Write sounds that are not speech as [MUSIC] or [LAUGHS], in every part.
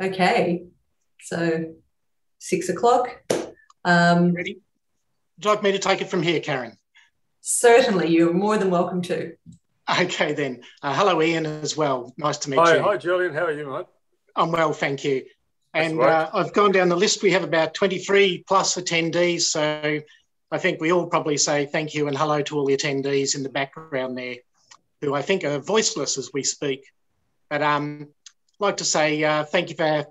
Okay, so six o'clock. Um, Ready? Would you like me to take it from here, Karen? Certainly, you're more than welcome to. Okay, then. Uh, hello, Ian, as well. Nice to meet hi, you. Hi, Julian. How are you, mate? I'm well, thank you. That's And right. uh, I've gone down the list. We have about 23 plus attendees. So I think we all probably say thank you and hello to all the attendees in the background there, who I think are voiceless as we speak. But um, I'd like to say uh, thank you for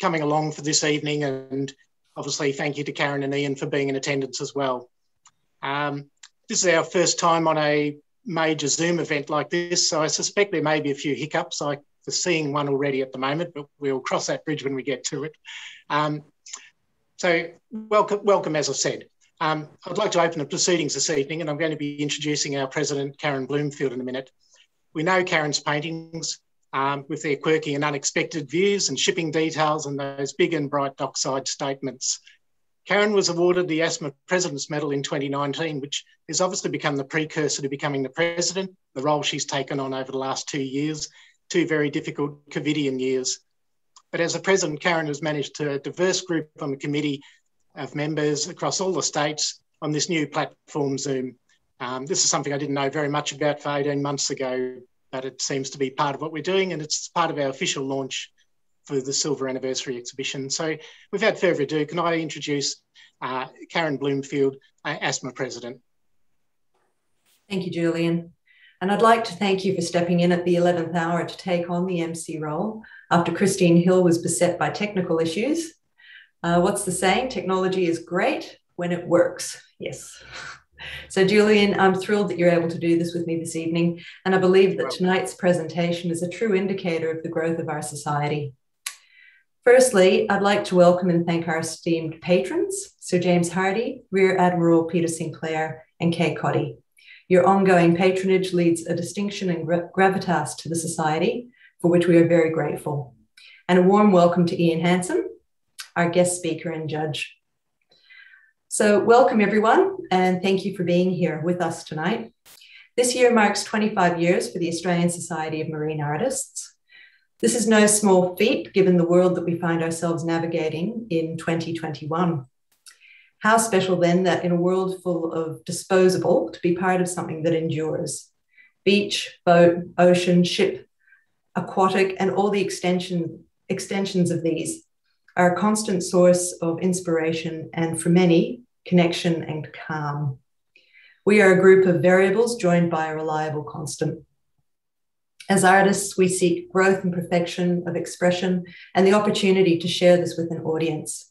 coming along for this evening. And obviously, thank you to Karen and Ian for being in attendance as well. Um, this is our first time on a major Zoom event like this. So I suspect there may be a few hiccups. I for seeing one already at the moment, but we'll cross that bridge when we get to it. Um, so welcome, welcome, as I said. Um, I'd like to open the proceedings this evening, and I'm going to be introducing our president, Karen Bloomfield, in a minute. We know Karen's paintings um, with their quirky and unexpected views and shipping details and those big and bright dockside statements. Karen was awarded the ASMA President's Medal in 2019, which has obviously become the precursor to becoming the president, the role she's taken on over the last two years, two very difficult COVIDian years. But as a president, Karen has managed a diverse group on the committee of members across all the states on this new platform, Zoom. Um, this is something I didn't know very much about for 18 months ago, but it seems to be part of what we're doing, and it's part of our official launch for the Silver Anniversary exhibition. So, without further ado, can I introduce uh, Karen Bloomfield, uh, ASMA President? Thank you, Julian. And I'd like to thank you for stepping in at the 11th hour to take on the MC role after Christine Hill was beset by technical issues. Uh, what's the saying? Technology is great when it works. Yes. [LAUGHS] So, Julian, I'm thrilled that you're able to do this with me this evening. And I believe that tonight's presentation is a true indicator of the growth of our society. Firstly, I'd like to welcome and thank our esteemed patrons, Sir James Hardy, Rear Admiral Peter Sinclair, and Kay Coddy. Your ongoing patronage leads a distinction and gravitas to the Society, for which we are very grateful. And a warm welcome to Ian Hansen, our guest speaker and judge. So, welcome everyone, and thank you for being here with us tonight. This year marks 25 years for the Australian Society of Marine Artists. This is no small feat given the world that we find ourselves navigating in 2021. How special then that in a world full of disposable to be part of something that endures. Beach, boat, ocean, ship, aquatic, and all the extension, extensions of these are a constant source of inspiration and for many, connection and calm. We are a group of variables joined by a reliable constant. As artists, we seek growth and perfection of expression and the opportunity to share this with an audience.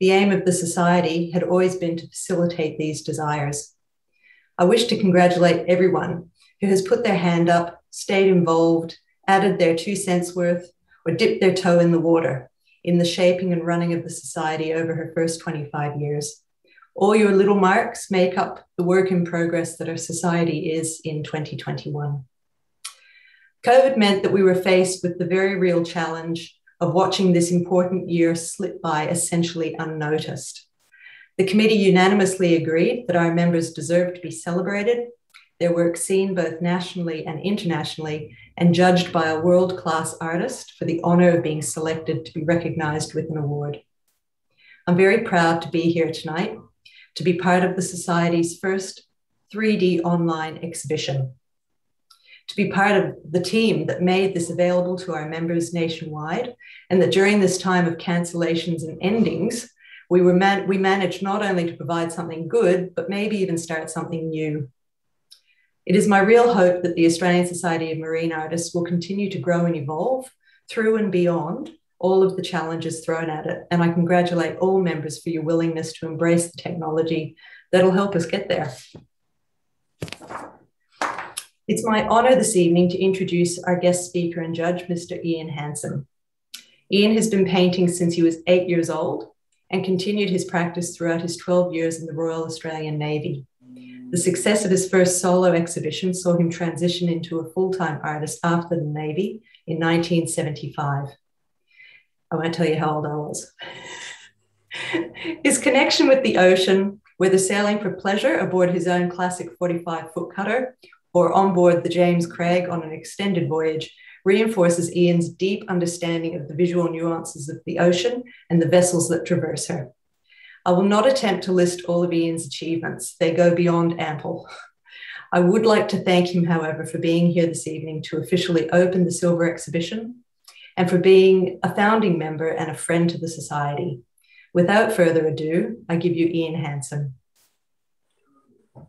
The aim of the Society had always been to facilitate these desires. I wish to congratulate everyone who has put their hand up, stayed involved, added their two cents worth, or dipped their toe in the water in the shaping and running of the Society over her first 25 years. All your little marks make up the work in progress that our Society is in 2021. COVID meant that we were faced with the very real challenge of watching this important year slip by essentially unnoticed. The committee unanimously agreed that our members deserve to be celebrated, their work seen both nationally and internationally, and judged by a world class artist for the honour of being selected to be recognised with an award. I'm very proud to be here tonight to be part of the Society's first 3D online exhibition to be part of the team that made this available to our members nationwide, and that during this time of cancellations and endings, we, were man- we managed not only to provide something good, but maybe even start something new. It is my real hope that the Australian Society of Marine Artists will continue to grow and evolve through and beyond all of the challenges thrown at it. And I congratulate all members for your willingness to embrace the technology that'll help us get there. It's my honour this evening to introduce our guest speaker and judge, Mr. Ian Hansen. Ian has been painting since he was eight years old and continued his practice throughout his 12 years in the Royal Australian Navy. The success of his first solo exhibition saw him transition into a full time artist after the Navy in 1975. I won't tell you how old I was. his connection with the ocean, whether sailing for pleasure aboard his own classic 45 foot cutter or on board the James Craig on an extended voyage, reinforces Ian's deep understanding of the visual nuances of the ocean and the vessels that traverse her. I will not attempt to list all of Ian's achievements, they go beyond ample. I would like to thank him, however, for being here this evening to officially open the Silver exhibition and for being a founding member and a friend to the Society. Without further ado, I give you Ian Hansen.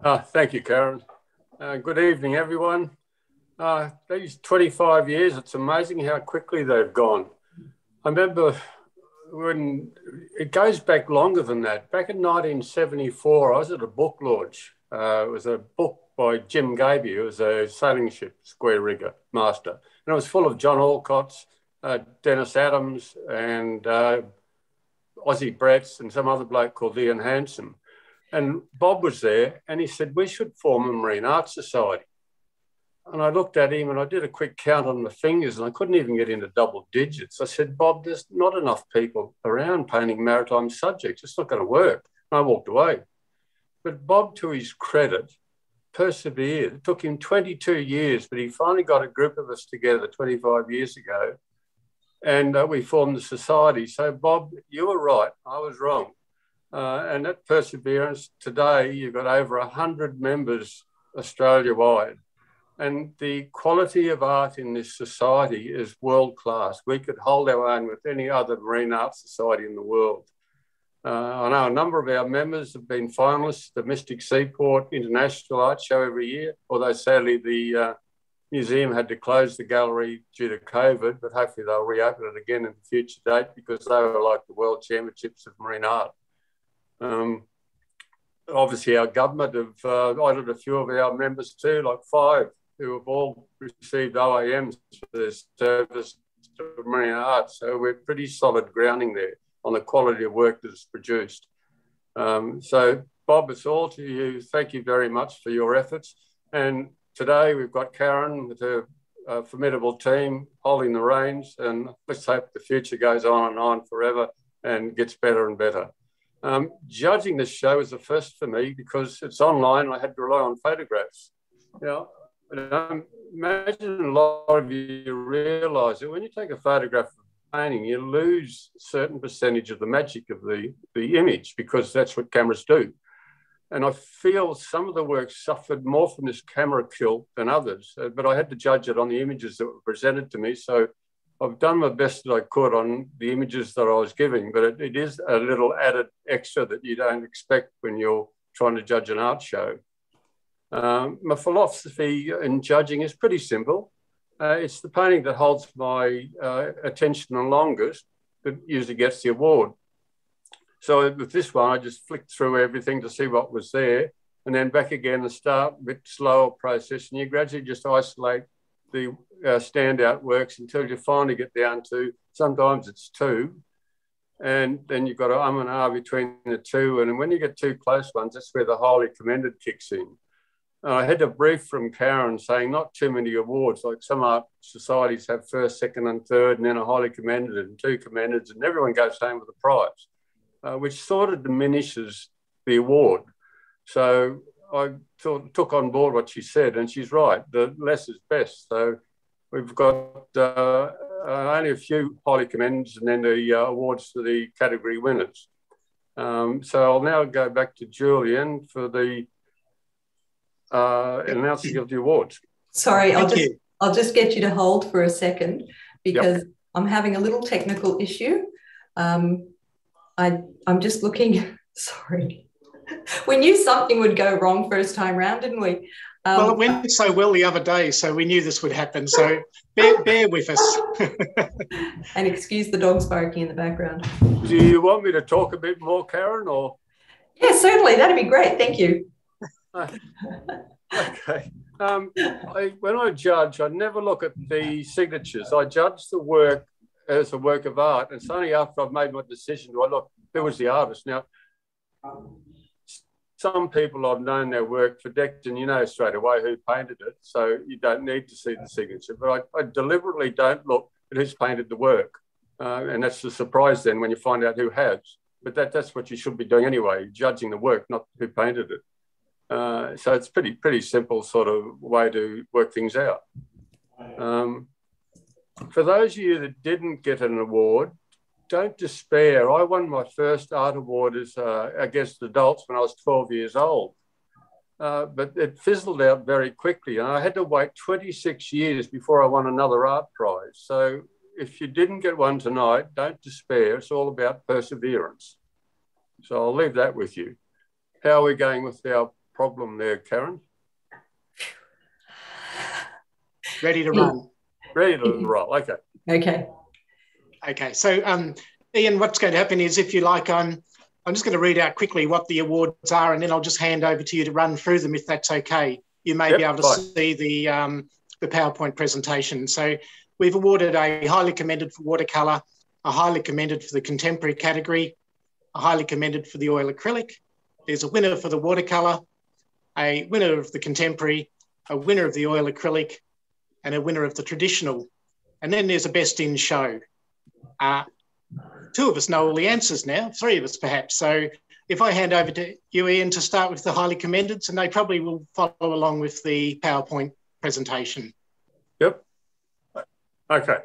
Uh, thank you, Karen. Uh, good evening, everyone. Uh, these 25 years, it's amazing how quickly they've gone. I remember when it goes back longer than that. Back in 1974, I was at a book launch. Uh, it was a book by Jim Gaby, who was a sailing ship square rigger master. And it was full of John Allcot's, uh, Dennis Adams, and uh, Ossie Bretts, and some other bloke called Ian Hansen. And Bob was there, and he said, We should form a Marine Arts Society. And I looked at him and I did a quick count on my fingers and I couldn't even get into double digits. I said, Bob, there's not enough people around painting maritime subjects. It's not going to work. And I walked away. But Bob, to his credit, persevered. It took him 22 years, but he finally got a group of us together 25 years ago and uh, we formed the society. So, Bob, you were right. I was wrong. Uh, and that perseverance today, you've got over 100 members Australia wide. And the quality of art in this society is world class. We could hold our own with any other marine art society in the world. Uh, I know a number of our members have been finalists at the Mystic Seaport International Art Show every year, although sadly the uh, museum had to close the gallery due to COVID, but hopefully they'll reopen it again in a future date because they were like the World Championships of Marine Art. Um, obviously, our government have uh, a few of our members too, like five who have all received OAMs for their service to marine arts. So we're pretty solid grounding there on the quality of work that is produced. Um, so, Bob, it's all to you. Thank you very much for your efforts. And today we've got Karen with her uh, formidable team holding the reins. And let's hope the future goes on and on forever and gets better and better. Um, judging this show is a first for me because it's online. and I had to rely on photographs. You um, imagine a lot of you realize that when you take a photograph of a painting, you lose a certain percentage of the magic of the, the image because that's what cameras do. And I feel some of the work suffered more from this camera kill than others, uh, but I had to judge it on the images that were presented to me. So I've done my best that I could on the images that I was giving, but it, it is a little added extra that you don't expect when you're trying to judge an art show. Um, my philosophy in judging is pretty simple. Uh, it's the painting that holds my uh, attention the longest that usually gets the award. So with this one, I just flicked through everything to see what was there and then back again and start a bit slower process. And you gradually just isolate the uh, standout works until you finally get down to sometimes it's two. And then you've got an um and ah between the two. And when you get two close ones, that's where the highly commended kicks in. I had a brief from Karen saying not too many awards, like some art societies have first, second, and third, and then a highly commended and two commended, and everyone goes home with a prize, uh, which sort of diminishes the award. So I took on board what she said, and she's right. The less is best. So we've got uh, uh, only a few highly commendeds, and then the uh, awards for the category winners. Um, so I'll now go back to Julian for the uh, announcing of the awards. Sorry, I'll just, I'll just get you to hold for a second because yep. I'm having a little technical issue. Um, I, I'm just looking, [LAUGHS] sorry. we knew something would go wrong first time round, didn't we? Um, well, it went so well the other day, so we knew this would happen. So bear, bear with us. [LAUGHS] and excuse the dogs barking in the background. Do you want me to talk a bit more, Karen, or? Yeah, certainly. That'd be great. Thank you. [LAUGHS] okay. Um, I, when I judge, I never look at the signatures. I judge the work as a work of art. And it's only after I've made my decision do I look, who was the artist? Now, some people I've known their work for decades, and you know straight away who painted it. So you don't need to see the signature. But I, I deliberately don't look at who's painted the work. Uh, and that's the surprise then when you find out who has. But that, that's what you should be doing anyway, judging the work, not who painted it. Uh, so it's pretty pretty simple sort of way to work things out. Um, for those of you that didn't get an award, don't despair. I won my first art award as uh, against adults when I was 12 years old. Uh, but it fizzled out very quickly, and I had to wait 26 years before I won another art prize. So if you didn't get one tonight, don't despair. It's all about perseverance. So I'll leave that with you. How are we going with our problem there, Karen? Ready to run. Ready to roll. Okay. Okay. Okay. So, um, Ian, what's going to happen is, if you like, I'm I'm just going to read out quickly what the awards are, and then I'll just hand over to you to run through them, if that's okay. You may yep, be able to fine. see the um, the PowerPoint presentation. So, we've awarded a highly commended for watercolour, a highly commended for the contemporary category, a highly commended for the oil acrylic. There's a winner for the watercolour, a winner of the contemporary, a winner of the oil acrylic, and a winner of the traditional. And then there's a best in show. Uh, two of us know all the answers now, three of us perhaps. So if I hand over to you, Ian, to start with the highly commended, and they probably will follow along with the PowerPoint presentation. Yep. Okay.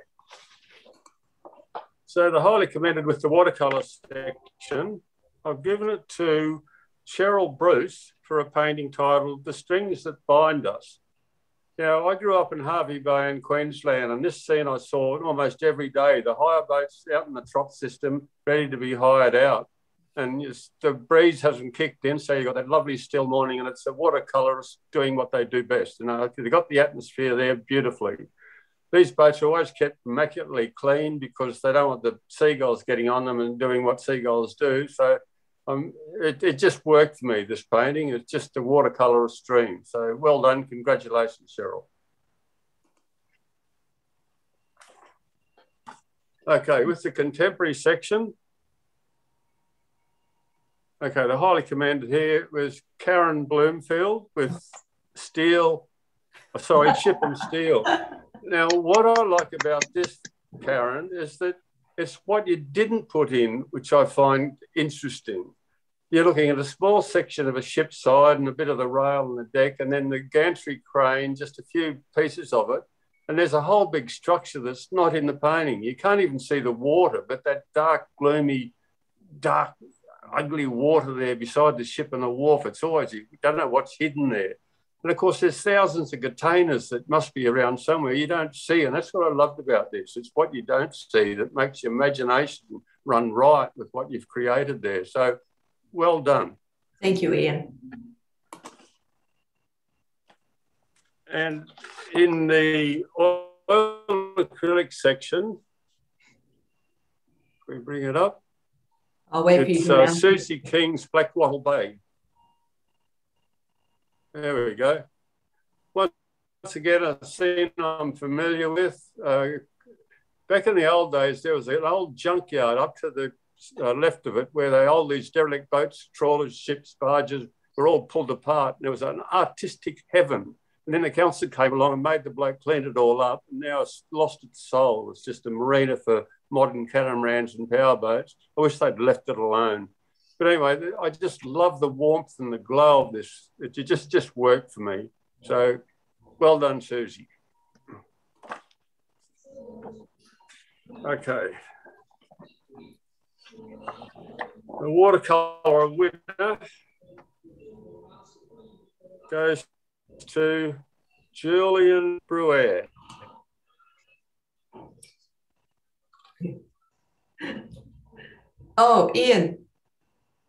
So the highly commended with the watercolour section, I've given it to Cheryl Bruce for a painting titled The Strings That Bind Us. Now, I grew up in Hervey Bay in Queensland, and this scene I saw almost every day the hire boats out in the trough system ready to be hired out. And the breeze hasn't kicked in, so you've got that lovely still morning, and it's the watercolours doing what they do best. You uh, know, they've got the atmosphere there beautifully. These boats are always kept immaculately clean because they don't want the seagulls getting on them and doing what seagulls do. So um, it, it, just worked for me, this painting. It's just a watercolour of stream. So well done. Congratulations, Cheryl. Okay, with the contemporary section. Okay, the highly commended here was Karen Bloomfield with steel, oh, sorry, ship and steel. [LAUGHS] Now, what I like about this, Karen, is that it's what you didn't put in, which I find interesting you're looking at a small section of a ship's side and a bit of the rail and the deck, and then the gantry crane, just a few pieces of it. And there's a whole big structure that's not in the painting. You can't even see the water, but that dark, gloomy, dark, ugly water there beside the ship and the wharf, it's always, you don't know what's hidden there. And of course, there's thousands of containers that must be around somewhere you don't see. And that's what I loved about this. It's what you don't see that makes your imagination run right with what you've created there. So well done. Thank you, Ian. And in the oil acrylic section, we bring it up. I'll wait it's, for you. It's uh, Susie King's Black Wattle Bay. There we go. Once again, a scene I'm familiar with. Uh, back in the old days, there was an old junkyard up to the uh, left of it, where they all these derelict boats, trawlers, ships, barges were all pulled apart. And there was an artistic heaven. And then the council came along and made the bloke clean it all up. And now it's lost its soul. It's just a marina for modern catamarans and powerboats. I wish they'd left it alone. But anyway, I just love the warmth and the glow of this. It just just worked for me. So well done, Susie. Okay. The watercolor winner goes to Julian Bruere. Oh, Ian.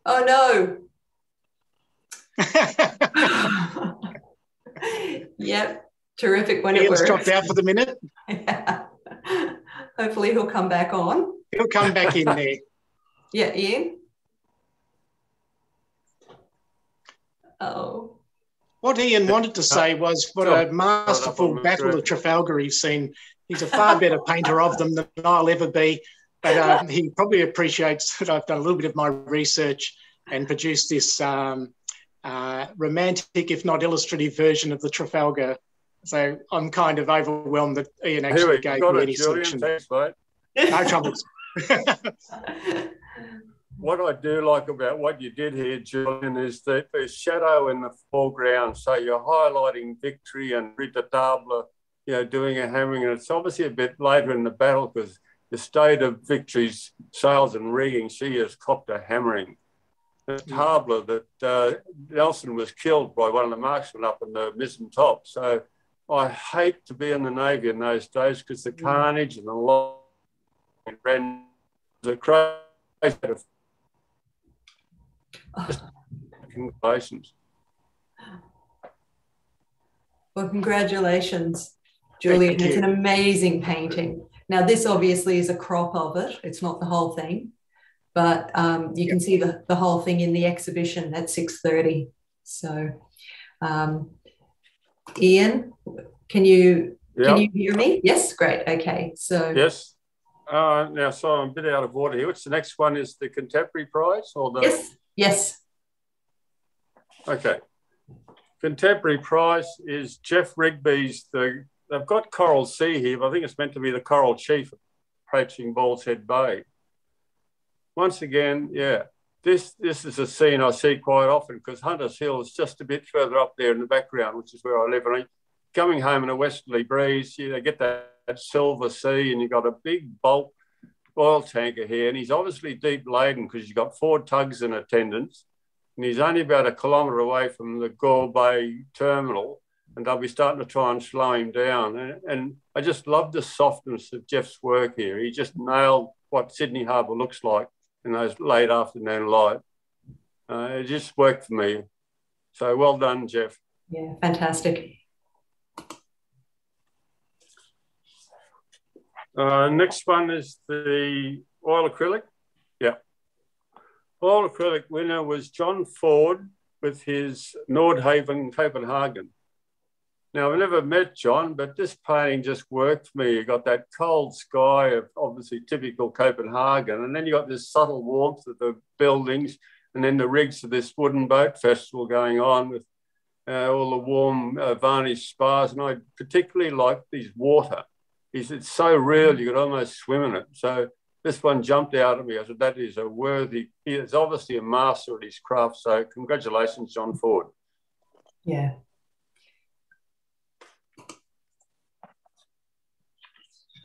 Oh, no. [LAUGHS] yep. Terrific when Ian's it works. dropped out for the minute. yeah. [LAUGHS] Hopefully he'll come back on. He'll come back in there. [LAUGHS] Yeah, Ian? Oh. What Ian wanted to say was what a masterful battle of Trafalgar he's seen. He's a far better painter of them than I'll ever be. But um, he probably appreciates that I've done a little bit of my research and produced this um, uh, romantic, if not illustrative, version of the Trafalgar. So I'm kind of overwhelmed that Ian actually gave me any selection. Thanks, mate. No troubles. [LAUGHS] what I do like about what you did here, Julian, is that there's shadow in the foreground. So you're highlighting victory and Rita you know, doing a hammering. And it's obviously a bit later in the battle because the state of Victory's sails and rigging, she has copped a hammering. The Harbour, that uh, Nelson was killed by one of the marksmen up in the mizzen top. So I hate to be in the Navy in those days because the mm. carnage and the loss ran the crazy. Congratulations. Well, congratulations, Julian. It's an amazing painting. Now, this obviously is a crop of it. It's not the whole thing, but um, you can see the, the whole thing in the exhibition at 6.30. So, um, Ian, can you can you hear me? Yes, great. Okay, so yes. Uh, now, so I'm a bit out of order here. Which the next one is the contemporary prize or the yes, yes. Okay. Contemporary prize is Jeff Rigby's the they've got Coral Sea here, but I think it's meant to be the Coral Chief approaching Ball's Head Bay. Once again, yeah, this this is a scene I see quite often because Hunters Hill is just a bit further up there in the background, which is where I live. And coming home in a westerly breeze, you know, get that, that silver sea, and you've got a big bulk oil tanker here, and he's obviously deep laden because you've got four tugs in attendance, and he's only about a kilometre away from the Gore Bay terminal, and they'll be starting to try and slow him down. And, and I just love the softness of Jeff's work here. He just nailed what Sydney Harbour looks like in those late afternoon light. Uh, it just worked for me. So well done, Jeff. Yeah, fantastic. Uh, next one is the oil acrylic. Yeah. Oil acrylic winner was John Ford with his Nordhaven Copenhagen. Now, I've never met John, but this painting just worked for me. You got that cold sky of obviously typical Copenhagen, and then you got this subtle warmth of the buildings, and then the rigs of this wooden boat festival going on with uh, all the warm uh, varnished spars. And I particularly like these water. It's, it's so real, you could almost swim in it. So this one jumped out at me. I said, that is a worthy, he is obviously a master at his craft. So congratulations, John Ford. Yeah,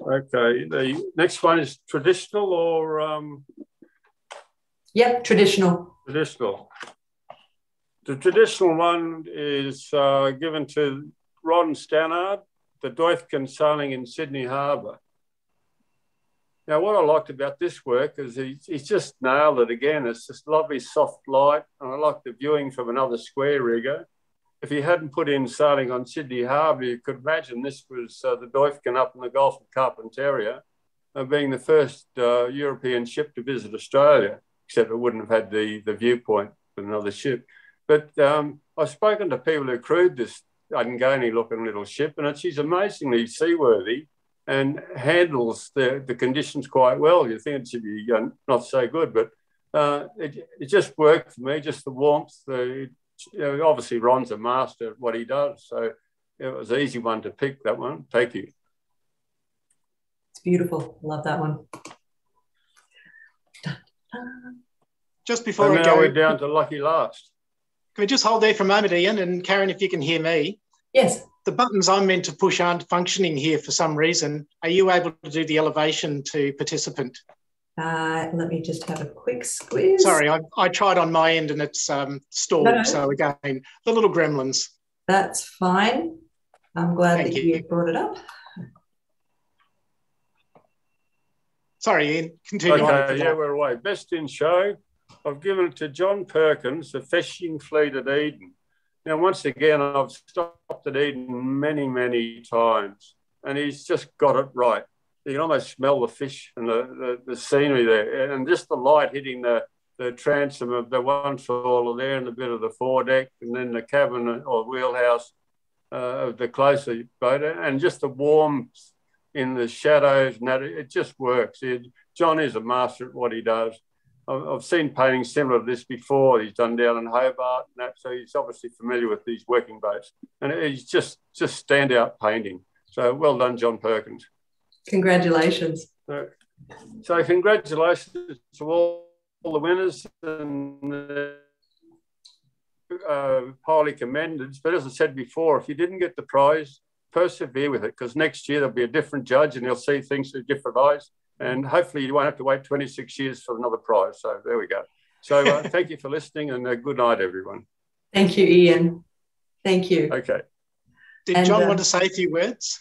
Okay. The next one is traditional or? Um, yep, traditional. Traditional. The traditional one is uh, given to Ron Stannard, the Duyfken sailing in Sydney Harbour. Now, what I liked about this work is he, he's just nailed it again. It's this lovely soft light, and I like the viewing from another square rigger if he hadn't put in sailing on Sydney Harbour, you could imagine this was uh, the Duyfken up in the Gulf of Carpentaria, uh, being the first uh, European ship to visit Australia, except it wouldn't have had the, the viewpoint with another ship. But um, I've spoken to people who crewed this ungainly looking little ship, and she's amazingly seaworthy and handles the, the conditions quite well. You think it should be uh, not so good, but uh, it, it just worked for me, just the warmth, the you know, obviously Ron's a master at what he does. So it was an easy one to pick, that one. Thank you. It's beautiful. Love that one. Just before and now go, we're down to lucky last. Can we just hold there for a moment, Ian? And Karen, if you can hear me. Yes. The buttons I'm meant to push aren't functioning here for some reason. Are you able to do the elevation to participant? Uh, let me just have a quick squeeze. Sorry, I, I tried on my end and it's um, stalled. No. So again, the little gremlins. That's fine. I'm glad Thank that you. you brought it up. Sorry, Ian, continue okay, on. Yeah, we're away. Best in show. I've given it to John Perkins, the fishing fleet at Eden. Now, once again, I've stopped at Eden many, many times, and he's just got it right you can almost smell the fish and the, the, the scenery there, and just the light hitting the the transom of the one trawler there and a bit of the foredeck, and then the cabin or wheelhouse uh, of the closer boat, and just the warmth in the shadows and that it just works. It, John is a master at what he does. I've, seen paintings similar to this before. He's done down in Hobart and that, so he's obviously familiar with these working boats, and it's just just standout painting. So well done, John Perkins. Congratulations. So, congratulations to all, all the winners and uh, highly commended. But as I said before, if you didn't get the prize, persevere with it because next year there'll be a different judge and he'll see things through different eyes. And hopefully you won't have to wait 26 years for another prize. So there we go. So uh, [LAUGHS] thank you for listening and uh, good night, everyone. Thank you, Ian. Thank you. Okay. Did and, John uh, want to say a few words?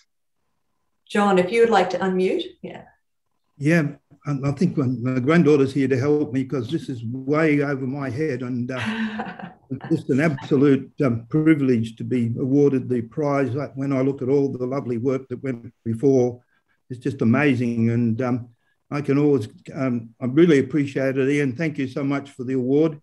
John, if you would like to unmute, yeah. Yeah, I think my granddaughter's here to help me because this is way over my head, and uh, it's [LAUGHS] just an absolute um, privilege to be awarded the prize. When I look at all the lovely work that went before, it's just amazing, and um, I can always, um, I really appreciate it, Ian. Thank you so much for the award.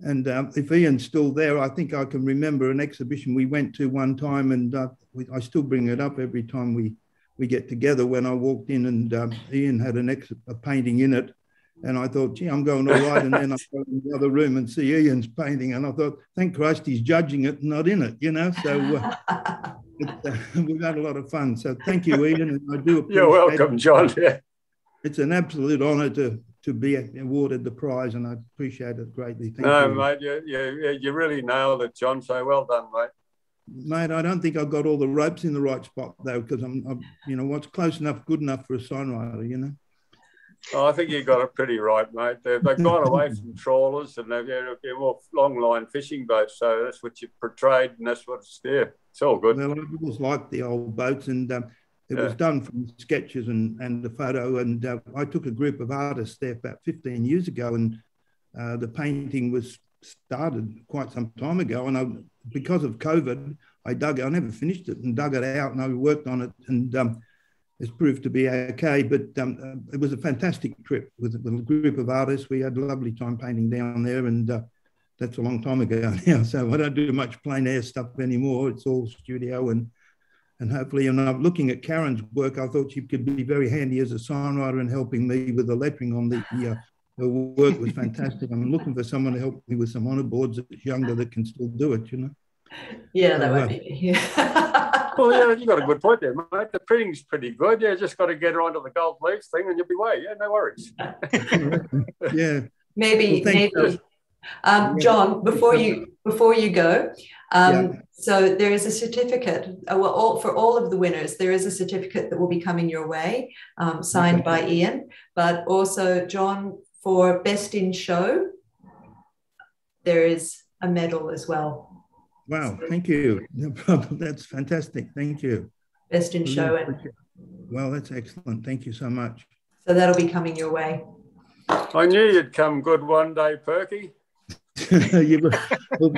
And um, if Ian's still there, I think I can remember an exhibition we went to one time, and uh, we, I still bring it up every time we we get together. When I walked in, and um, Ian had an ex- a painting in it, and I thought, gee, I'm going all right. And then I go in the other room and see Ian's painting, and I thought, thank Christ he's judging it, not in it, you know. So uh, [LAUGHS] uh, [LAUGHS] we've had a lot of fun. So thank you, Ian, and I do. [LAUGHS] appreciate. You're welcome, John. Yeah. It's an absolute honour to to be awarded the prize, and I appreciate it greatly. Thank no, you. mate, you, you, you really nailed it, John. So well done, mate. Mate, I don't think I've got all the ropes in the right spot though, because I'm, I'm, you know, what's close enough, good enough for a signwriter, you know. Oh, I think you got it pretty right, mate. They've, they've gone away [LAUGHS] from trawlers and they've they're more long line fishing boats. So that's what you portrayed, and that's what's there. It's all good. Well, I always liked the old boats, and um, it yeah. was done from sketches and, and the photo. And uh, I took a group of artists there about 15 years ago, and uh, the painting was started quite some time ago. And I, because of COVID, I dug I never finished it and dug it out, and I worked on it. And um, it's proved to be okay. But um, it was a fantastic trip with, with, a group of artists. We had a lovely time painting down there, and uh, that's a long time ago [LAUGHS] now. So I don't do much plein air stuff anymore. It's all studio and and hopefully, and I'm looking at Karen's work. I thought she could be very handy as a signwriter and helping me with the lettering on the. Uh, her work was fantastic. I'm looking for someone to help me with some honor boards that's younger that can still do it. You know. Yeah, that would be. Yeah. [LAUGHS] well, yeah, you got a good point there, mate. The printing's pretty good. Yeah, just got to get her onto the gold leaf thing, and you'll be way. Yeah, no worries. [LAUGHS] yeah. Maybe, well, maybe. Um, John, before you before you go, um, yeah. so there is a certificate. Uh, well, all, for all of the winners, there is a certificate that will be coming your way, um, signed okay. by Ian. But also, John, for best in show, there is a medal as well. Wow! Thank you. No [LAUGHS] problem. That's fantastic. Thank you. Best in show. And, Well, that's excellent. Thank you so much. So that'll be coming your way. I knew you'd come good one day, Perky. [LAUGHS] well,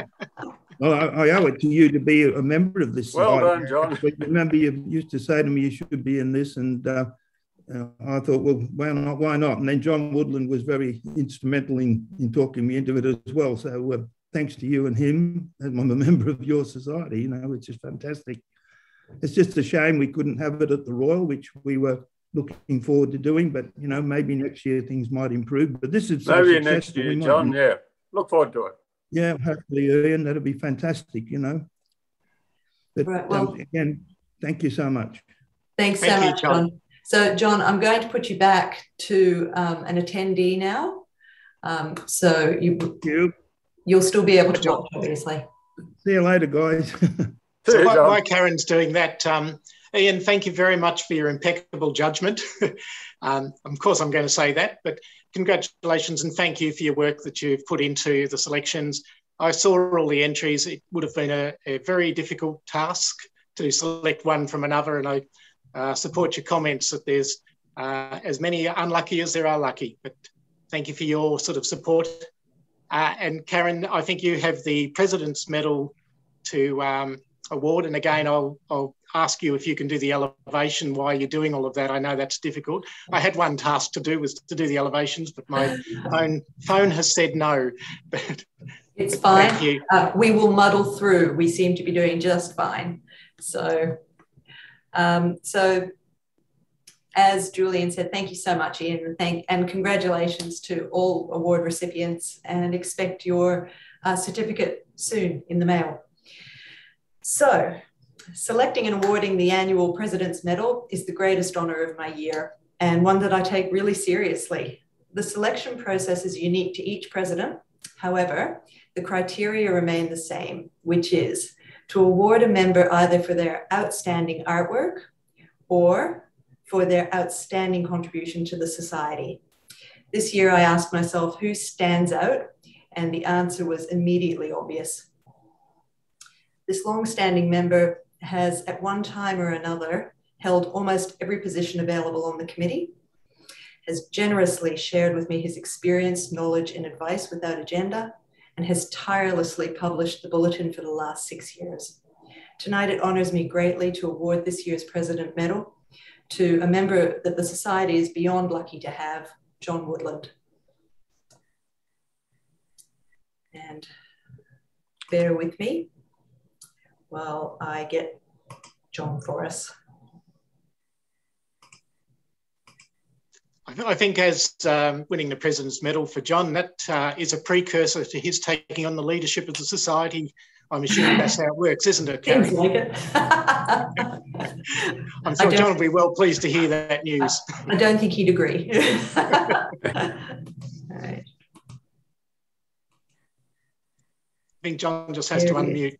well, I, I, owe it to you to be a member of this. Well done, John. remember, you used to say to me, you should be in this. And uh, uh, I thought, well, why not? Why not? And then John Woodland was very instrumental in, in talking me into it as well. So uh, thanks to you and him, I'm a member of your society, you know, which is fantastic. It's just a shame we couldn't have it at the Royal, which we were looking forward to doing. But, you know, maybe next year things might improve. But this is maybe next year, John, yeah look forward to it. Yeah, hopefully, Ian, that'll be fantastic, you know. But right, well, um, again, thank you so much. Thanks thank so you, much, John. John. So, John, I'm going to put you back to um, an attendee now. Um, so you, you, you'll still be able to talk, obviously. See you later, guys. [LAUGHS] so while, while, Karen's doing that, um, Ian, thank you very much for your impeccable judgment. [LAUGHS] um, of course, I'm going to say that, but congratulations and thank you for your work that you've put into the selections. I saw all the entries. It would have been a, a very difficult task to select one from another, and I uh, support your comments that there's uh, as many unlucky as there are lucky. But thank you for your sort of support. Uh, and Karen, I think you have the President's Medal to um, award. And again, I'll, I'll ask you if you can do the elevation while you're doing all of that. I know that's difficult. I had one task to do was to do the elevations, but my [LAUGHS] phone phone has said no. [LAUGHS] But it's fine. Uh, we will muddle through. We seem to be doing just fine. So, um, so as Julian said, thank you so much, Ian, and thank and congratulations to all award recipients, and expect your uh, certificate soon in the mail. So, selecting and awarding the annual President's Medal is the greatest honour of my year and one that I take really seriously. The selection process is unique to each president. However, the criteria remain the same, which is to award a member either for their outstanding artwork or for their outstanding contribution to the Society. This year I asked myself who stands out, and the answer was immediately obvious. This long-standing member has at one time or another held almost every position available on the committee, has generously shared with me his experience, knowledge, and advice without agenda, and has tirelessly published the bulletin for the last six years. Tonight, it honours me greatly to award this year's President Medal to a member that the Society is beyond lucky to have, John Woodland. And bear with me while I get John for us. I think as um, winning the President's Medal for John, that uh, is a precursor to his taking on the leadership of the society. I'm assuming that's how it works, isn't it, Seems like it. [LAUGHS] I'm sure John will be well pleased to hear that news. I don't think he'd agree. [LAUGHS] All right. I think John just has there to unmute.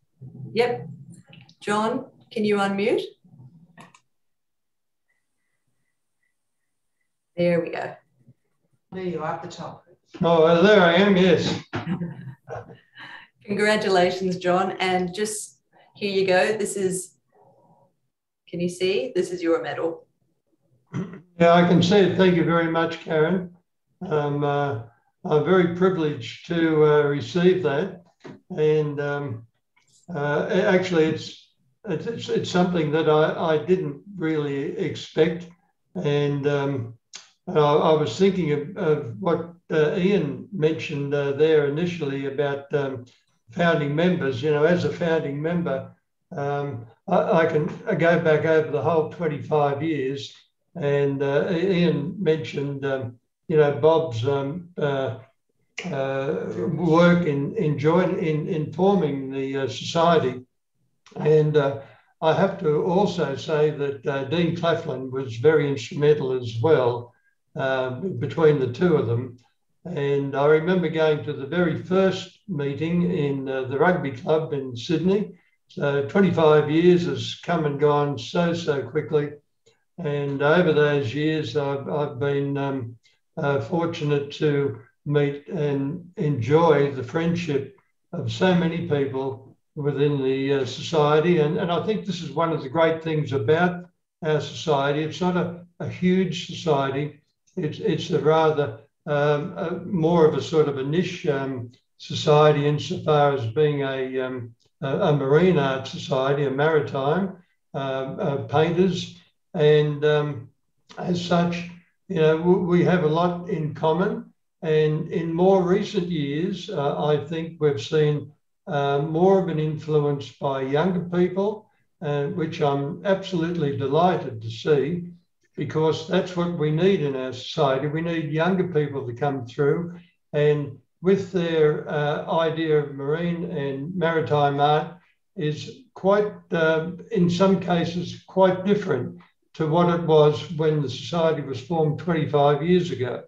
Yep. John, can you unmute? There we go. There you are at the top. Oh, there I am, yes. Congratulations, John. And just here you go. This is, can you see? This is your medal. Yeah, I can see it. Thank you very much, Karen. Um, uh, I'm very privileged to uh, receive that. And um, uh, actually, it's, it's, it's something that I, I didn't really expect. And um, I, I, was thinking of, of what uh, Ian mentioned uh, there initially about um, founding members. You know, as a founding member, um, I, I, can go back over the whole 25 years. And uh, Ian mentioned, um, you know, Bob's um, uh, uh, work in in, join, in, in forming the uh, society. And I have to also say that Dean Claflin was very instrumental as well um, between the two of them. And I remember going to the very first meeting in uh, the rugby club in Sydney. So 25 years has come and gone so, so quickly. And over those years, I've, I've been um, uh, fortunate to meet and enjoy the friendship of so many people within the uh, society. And, and I think this is one of the great things about our society. It's not a, a huge society, it's, it's a rather um, a, more of a sort of a niche um, society insofar as being a, um, a, a, marine art society, a maritime, um, uh, painters, and um, as such, you know, we have a lot in common. And in more recent years, uh, I think we've seen uh, more of an influence by younger people, uh, which I'm absolutely delighted to see because that's what we need in our society. We need younger people to come through and with their uh, idea of marine and maritime art is quite, uh, in some cases, quite different to what it was when the society was formed 25 years ago.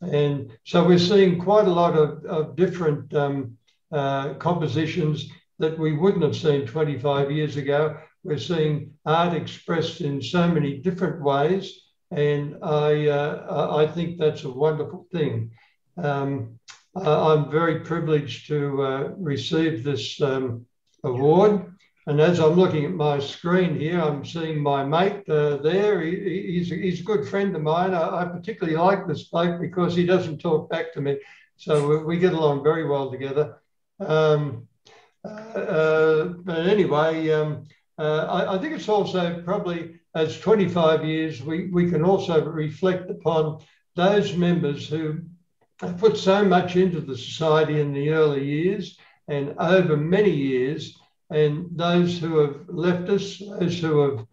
And so we're seeing quite a lot of, of different um, uh, compositions that we wouldn't have seen 25 years ago. We're seeing art expressed in so many different ways, and I, uh, I think that's a wonderful thing. Um, I'm very privileged to uh, receive this um, award. And as I'm looking at my screen here, I'm seeing my mate uh, there. He, he's, he's, a good friend of mine. I, I, particularly like this bloke because he doesn't talk back to me. So we, we get along very well together. Um, uh, but anyway, um, uh, I, I, think it's also probably as 25 years, we, we can also reflect upon those members who put so much into the society in the early years and over many years, and those who have left us, those who have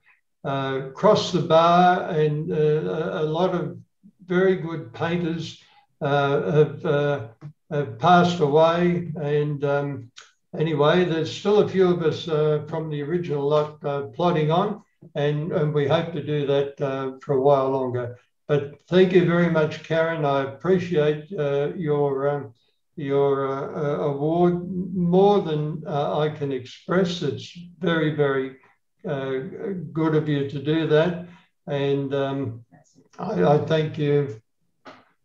uh, crossed the bar, and uh, a lot of very good painters uh, have, uh, have passed away. And um, anyway, there's still a few of us uh, from the original lot uh, plodding on, and, and we hope to do that uh, for a while longer. But thank you very much, Karen. I appreciate uh, your um, your uh, award more than I can express. It's very, very good of you to do that. And um, I, I thank you.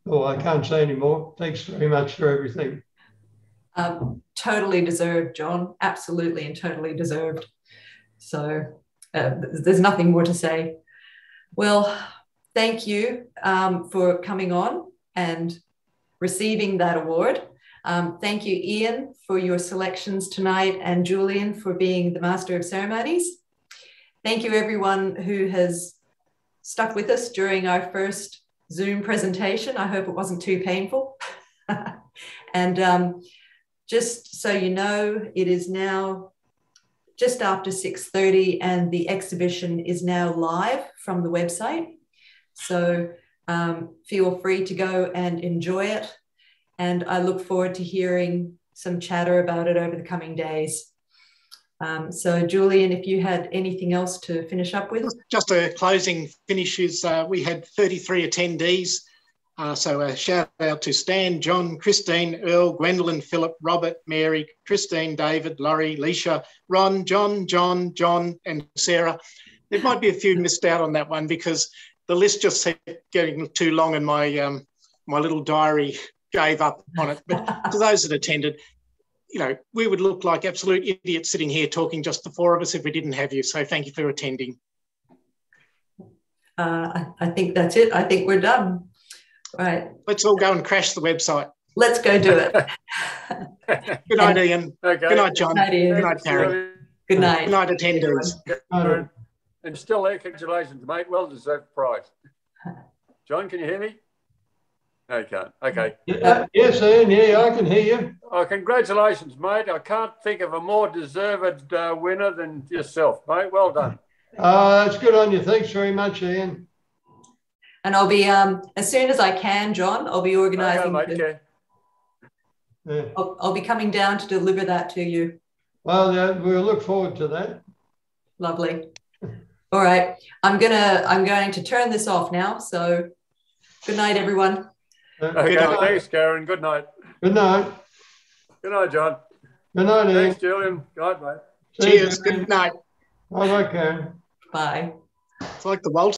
Oh, I can't say anymore. Thanks very much for everything. Um, totally deserved, John. Absolutely and totally deserved. So uh, there's nothing more to say. Well, thank you um, for coming on and receiving that award. Um, thank you, Ian, for your selections tonight and Julian for being the Master of Ceremonies. Thank you, everyone who has stuck with us during our first Zoom presentation. I hope it wasn't too painful. [LAUGHS] and um, just so you know, it is now just after 6.30 and the exhibition is now live from the website. So um, feel free to go and enjoy it. And I look forward to hearing some chatter about it over the coming days. Um, so, Julian, if you had anything else to finish up with? Just a closing finish is uh, we had 33 attendees uh, so a shout out to Stan, John, Christine, Earl, Gwendolyn, Philip, Robert, Mary, Christine, David, Laurie, Leisha, Ron, John, John, John, and Sarah. There might be a few missed out on that one because the list just kept getting too long and my um, my little diary gave up on it. But to [LAUGHS] those that attended, you know, we would look like absolute idiots sitting here talking just the four of us if we didn't have you. So thank you for attending. Uh, I think that's it. I think we're done. Right. Let's all go and crash the website. Let's go do it. [LAUGHS] Good night, Ian. Okay. Good night, John. Good night, Ian. Good night, Karen. Good night. Good night, attenders. And still there, congratulations, mate. Well deserved prize. John, can you hear me? No, you can't. Okay. Yeah, yes, Ian. Yeah, I can hear you. Oh, congratulations, mate. I can't think of a more deserved uh, winner than yourself, mate. Well done. Uh, that's good on you. Thanks very much, Ian. And I'll be um as soon as I can, John. I'll be organising. Okay, yeah. I'll, I'll, be coming down to deliver that to you. Well, yeah, we'll look forward to that. Lovely. [LAUGHS] All right, I'm gonna I'm going to turn this off now. So, good night, everyone. Okay, good night. thanks, Karen. Good night. Good night. Good night, John. Good night, Ian. Thanks, Julian. Good night, mate. Cheers. Good night. Bye, bye, Karen. Bye. It's like the Waltz.